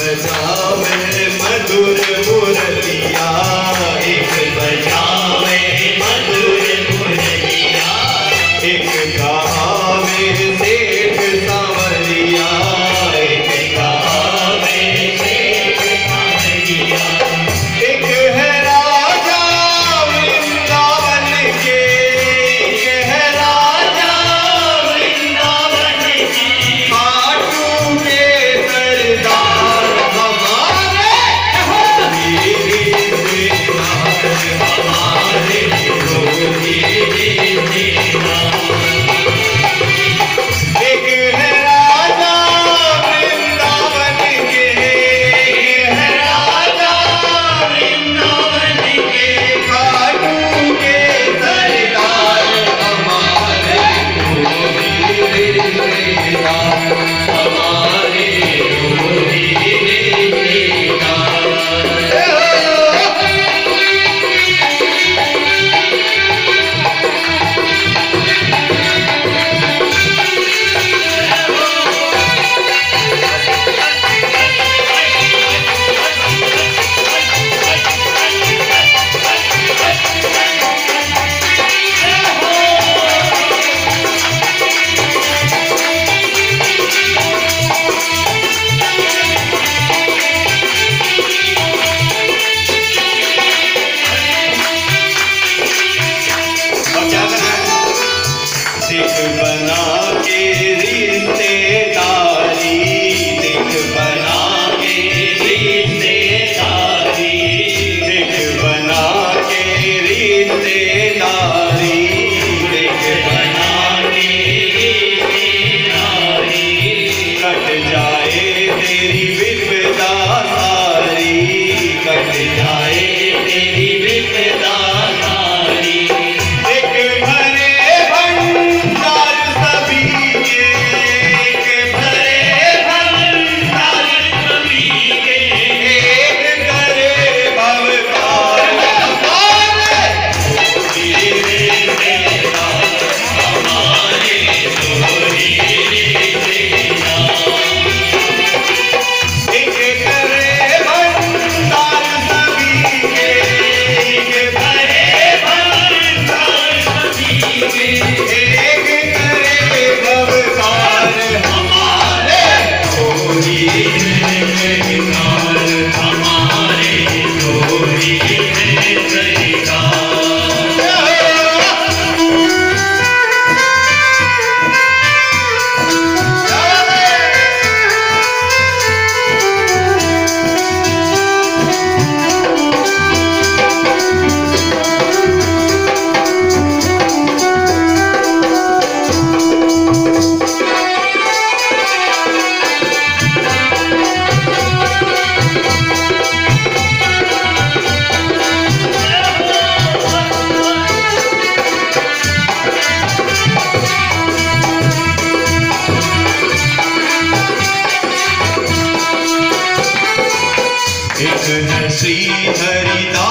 बजा में मधुर मुरलिया। बना के रीते एक श्री हरिदा